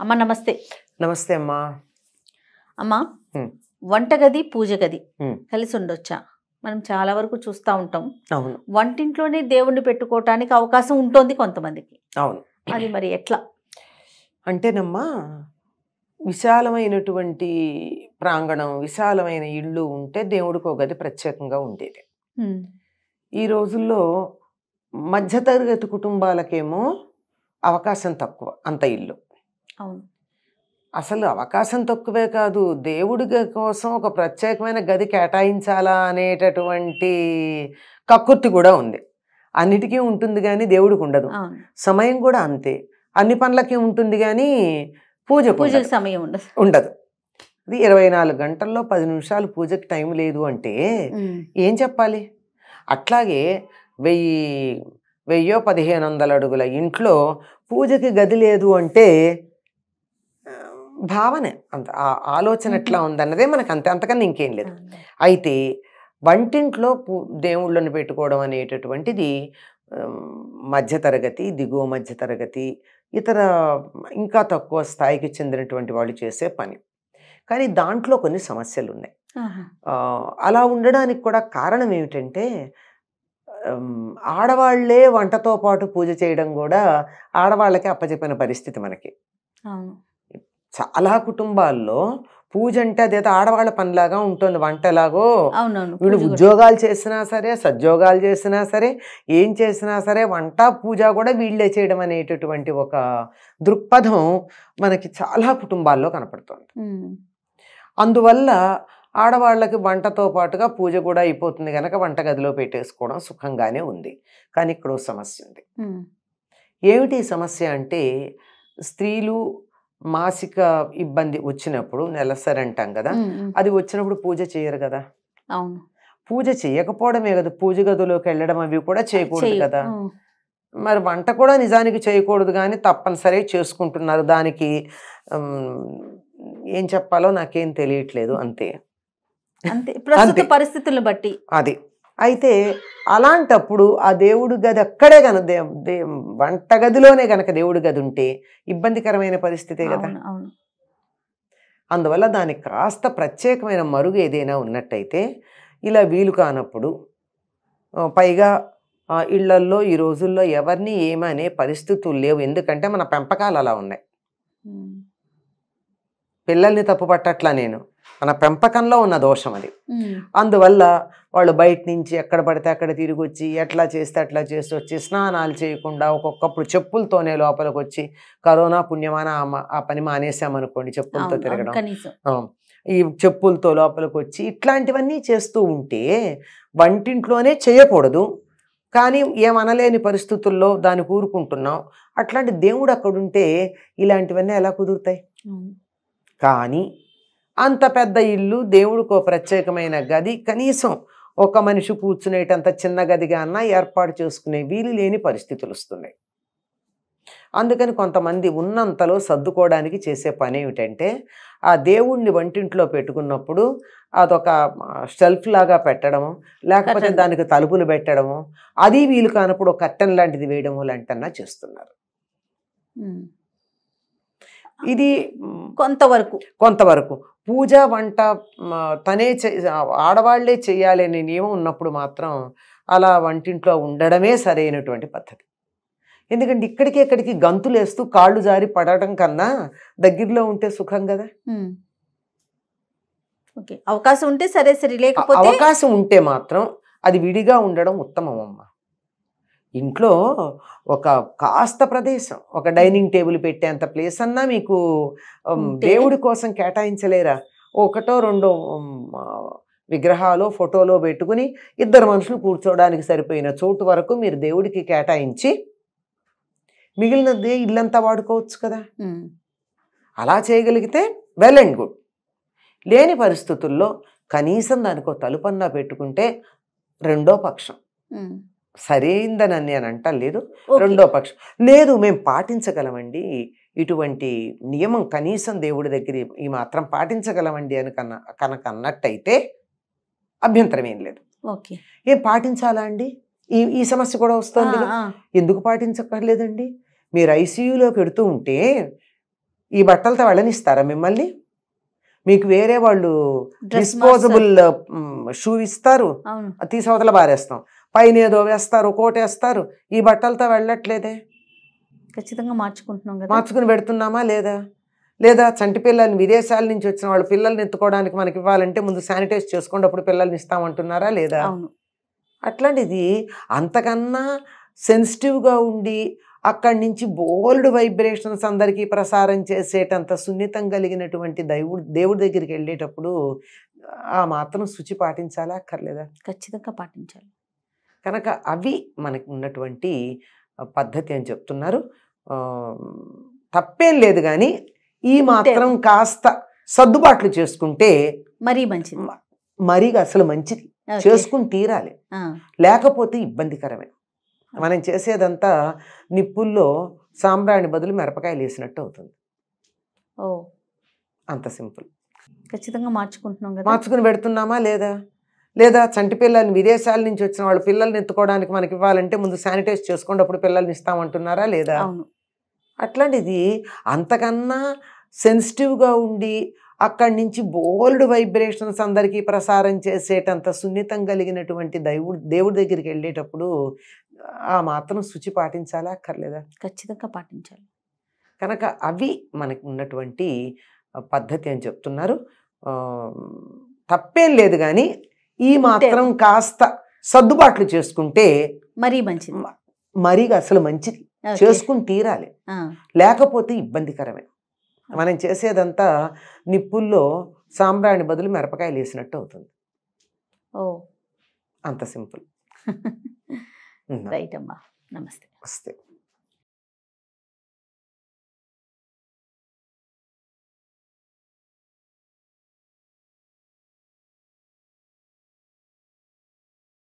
అమ్మ నమస్తే. నమస్తే అమ్మా. అమ్మ. వంటగది పూజ గది. కలిసి ఉండొచ్చా? మనం చాలా వరకు చూస్తూ ఉంటాం. అవును. వంటింట్లోనే దేవుణ్ణి పెట్టుకోవటానికి అవకాశం ఉంటుంది కొంతమందికి. అవును. అది మరి ఎట్లా? అంటేనమ్మా విశాలమైనటువంటి ప్రాంగణం విశాలమైన ఇల్లు ఉంటే దేవుడికి ఒక గది ప్రత్యేకంగా ఉండేది. ఈ రోజుల్లో మధ్యతరగతి కుటుంబాలకేమో అవకాశం తక్కువ అంత ఇల్లు. అవును. అసలు అవకాశం తక్కువే కాదు. దేవుడి కోసం ఒక ప్రత్యేకమైన గది కేటాయించాలా అనేటటువంటి కక్కుర్తి కూడా ఉంది. అన్నిటికీ ఉంటుంది కానీ దేవుడికి ఉండదు. సమయం కూడా అంతే. అన్ని పనులకి ఉంటుంది కానీ పూజ పూజకి సమయం ఉండదు. ఉండదు. ఇది ఇరవై నాలుగు గంటల్లో పది నిమిషాలు పూజకి టైం లేదు అంటే. ఏం చెప్పాలి? అట్లాగే వెయ్యి వెయ్యో పదిహేను వందల అడుగుల ఇంట్లో పూజకి గది లేదు అంటే భావనే అంత ఆలోచన ఎట్లా ఉందన్నదే మనకు అంతే అంతకన్నా ఇంకేం లేదు. అయితే వంటింట్లో పూ దేవుళ్ళని పెట్టుకోవడం అనేటటువంటిది మధ్యతరగతి దిగువ మధ్యతరగతి ఇతర ఇంకా తక్కువ స్థాయికి చెందినటువంటి వాళ్ళు చేసే పని. కానీ దాంట్లో కొన్ని సమస్యలు ఉన్నాయి అలా ఉండడానికి కూడా కారణం ఏమిటంటే ఆడవాళ్ళే వంటతో పాటు పూజ చేయడం కూడా ఆడవాళ్ళకి అప్పచెప్పిన పరిస్థితి మనకి. చాలా కుటుంబాల్లో పూజ అంటే అదేదో ఆడవాళ్ళ పనిలాగా ఉంటుంది వంట అవునవును వీళ్ళు. ఉద్యోగాలు చేసినా సరే సద్యోగాలు చేసినా సరే ఏం చేసినా సరే వంట పూజ కూడా వీళ్ళే చేయడం అనేటటువంటి ఒక దృక్పథం మనకి చాలా కుటుంబాల్లో కనపడుతుంది. అందువల్ల ఆడవాళ్ళకి వంటతో పాటుగా పూజ కూడా అయిపోతుంది కనుక వంటగదిలో పెట్టేసుకోవడం సుఖంగానే ఉంది కానీ ఇక్కడ సమస్య ఉంది. ఏమిటి సమస్య అంటే స్త్రీలు మాసిక ఇబ్బంది వచ్చినప్పుడు నెలసరి అంటాం కదా. అది వచ్చినప్పుడు పూజ చేయరు కదా అవును పూజ చేయకపోవడమే కదా పూజ గదిలోకి వెళ్ళడం అవి కూడా చేయకూడదు. కదా. మరి వంట కూడా నిజానికి చేయకూడదు కానీ తప్పనిసరి చేసుకుంటున్నారు దానికి ఏం చెప్పాలో నాకేం తెలియట్లేదు అంతే అంతే ప్రస్తుత. పరిస్థితులను బట్టి అది అయితే అలాంటప్పుడు ఆ దేవుడు గది అక్కడే కన దే దే- వంట గదిలోనే గనక దేవుడి గది ఉంటే ఇబ్బందికరమైన పరిస్థితే కదా? అందువల్ల దానికి కాస్త ప్రత్యేకమైన మరుగు ఏదైనా ఉన్నట్టయితే ఇలా వీలు కానప్పుడు పైగా ఇళ్ళల్లో ఈ రోజుల్లో ఎవరిని ఏమనే పరిస్థితులు లేవు. ఎందుకంటే మన పెంపకాలు అలా ఉన్నాయి. పిల్లల్ని తప్పు పట్టట్లా నేను. మన పెంపకంలో ఉన్న దోషం అది. అందువల్ల వాళ్ళు బయట నుంచి ఎక్కడ పడితే అక్కడ తిరిగి వచ్చి ఎట్లా చేస్తే అట్లా చేసి వచ్చి స్నానాలు చేయకుండా ఒక్కొక్కప్పుడు చెప్పులతోనే లోపలికి వచ్చి కరోనా పుణ్యమాన ఆ పని మానేసామనుకోండి చెప్పులతో తిరగడం. ఈ చెప్పులతో లోపలికి వచ్చి ఇట్లాంటివన్నీ చేస్తూ ఉంటే వంటింట్లోనే చేయకూడదు. కానీ ఏమనలేని పరిస్థితుల్లో దాన్ని కూరుకుంటున్నాం. అట్లాంటి దేవుడు అక్కడుంటే ఇలాంటివన్నీ ఎలా కుదురుతాయి. కానీ అంత పెద్ద ఇల్లు దేవుడికో ప్రత్యేకమైన గది కనీసం ఒక మనిషి కూర్చునేటంత చిన్న గదిగా అన్నా ఏర్పాటు చేసుకునే వీలు లేని పరిస్థితులు వస్తున్నాయి అందుకని కొంతమంది ఉన్నంతలో సర్దుకోవడానికి చేసే పని ఏమిటంటే ఆ దేవుణ్ణి వంటింట్లో పెట్టుకున్నప్పుడు అదొక షెల్ఫ్ లాగా పెట్టడము లేకపోతే. దానికి తలుపులు పెట్టడము అది వీలు కానప్పుడు ఒక కట్టెన్ లాంటిది వేయడము లాంటివన్నా చేస్తున్నారు. ఇది కొంతవరకు కొంతవరకు పూజ వంట తనే చే- ఆడవాళ్ళే చేయాలి అనే నియమం ఉన్నప్పుడు మాత్రం అలా వంటింట్లో ఉండడమే సరైనటువంటి పద్ధతి. ఎందుకంటే ఇక్కడికి ఇక్కడికి గంతులు వేస్తూ కాళ్ళు జారి పడటం కన్నా దగ్గరలో ఉంటే సుఖం కదా? అవకాశం ఉంటే సరే సరే. లేకపోతే అవకాశం ఉంటే మాత్రం అది విడిగా ఉండడం ఉత్తమం అమ్మ. ఇంట్లో ఒక కాస్త ప్రదేశం ఒక డైనింగ్ టేబుల్ పెట్టేంత ప్లేస్ అన్నా మీకు? దేవుడి కోసం కేటాయించలేరా ఒకటో రెండో విగ్రహాలు ఫోటోలో పెట్టుకుని ఇద్దరు మనుషులు కూర్చోవడానికి సరిపోయిన చోటు వరకు మీరు దేవుడికి కేటాయించి మిగిలినది ఇల్లంతా వాడుకోవచ్చు కదా. అలా చేయగలిగితే వెల్ అండ్ గుడ్ లేని పరిస్థితుల్లో కనీసం దానికో తలుపన్నా పెట్టుకుంటే రెండో పక్షం. సరైందని నేను అంటలేదు. రెండో పక్షం లేదు మేము పాటించగలమండి. ఇటువంటి నియమం కనీసం దేవుడి దగ్గర ఈ మాత్రం పాటించగలమండి అని కన్నా కనుక అన్నట్టయితే అభ్యంతరం ఏం లేదు. ఓకే. ఏం పాటించాలా అండి? ఈ ఈ సమస్య కూడా వస్తుంది. ఎందుకు పాటించక్కర్లేదండి? మీరు ఐసీయూలో పెడుతూ ఉంటే ఈ బట్టలతో వెళ్ళనిస్తారా మిమ్మల్ని? మీకు వేరే వాళ్ళు డిస్పోజబుల్ షూ ఇస్తారు. అవును. అది తీసి అవతల బారేస్తాం. పైన ఏదో వేస్తారు కోట్ వేస్తారు ఈ బట్టలతో వెళ్ళట్లేదే. ఖచ్చితంగా మార్చుకుంటున్నాం కదా. మార్చుకుని పెడుతున్నామా లేదా? లేదా చంటి పిల్లల్ని విదేశాల నుంచి వచ్చిన వాళ్ళు పిల్లల్ని ఎత్తుకోవడానికి మనకి ఇవ్వాలంటే ముందు శానిటైజ్ చేసుకోండి అప్పుడు పిల్లల్ని ఇస్తామంటున్నారా లేదా? అట్లాంటిది అంతకన్నా సెన్సిటివ్గా ఉండి అక్కడి నుంచి బోల్డ్ వైబ్రేషన్స్ అందరికీ ప్రసారం చేసేటంత సున్నితం కలిగినటువంటి దేవుడు దేవుడి దగ్గరికి వెళ్ళేటప్పుడు ఆ మాత్రం శుచి పాటించాలా అక్కర్లేదా? ఖచ్చితంగా పాటించాలి. కనుక అవి మనకు ఉన్నటువంటి పద్ధతి అని చెప్తున్నారు. తప్పేం లేదు కానీ ఈ మాత్రం కాస్త సర్దుబాట్లు చేసుకుంటే మరీ మంచిది. మరీ అసలు మంచిది. చేసుకుని తీరాలి. లేకపోతే ఇబ్బందికరమే. మనం చేసేదంతా నిప్పుల్లో సాంబ్రాణి బదులు మిరపకాయలు వేసినట్టు అవుతుంది. ఓ. అంత సింపుల్. ఖచ్చితంగా మార్చుకుంటున్నాం మార్చుకుని పెడుతున్నామా లేదా? లేదా చంటి పిల్లల్ని విదేశాల నుంచి వచ్చిన వాళ్ళు పిల్లల్ని ఎత్తుకోవడానికి మనకి ఇవ్వాలంటే ముందు శానిటైజ్ చేసుకోండి అప్పుడు పిల్లల్ని ఇస్తామంటున్నారా లేదా? అట్లాంటిది అంతకన్నా సెన్సిటివ్గా ఉండి అక్కడి నుంచి బోల్డ్ వైబ్రేషన్స్ అందరికీ ప్రసారం చేసేటంత సున్నితం కలిగినటువంటి దేవుడు దేవుడి దగ్గరికి వెళ్ళేటప్పుడు ఆ మాత్రం శుచి పాటించాలా అక్కర్లేదా? ఖచ్చితంగా పాటించాలి. కనుక అవి మనకు ఉన్నటువంటి పద్ధతి అని చెప్తున్నారు. తప్పేం లేదు కానీ ఈ మాత్రం కాస్త సర్దుబాట్లు చేసుకుంటే మరీ మంచిది. మరీ అసలు మంచిది. చేసుకుని తీరాలి. లేకపోతే ఇబ్బందికరమే. మనం చేసేదంతా నిప్పుల్లో సాంబ్రాణి బదులు మిరపకాయలు వేసినట్టు అవుతుంది. ఓ. అంత సింపుల్. రైట్ అమ్మా. నమస్తే. వస్తే.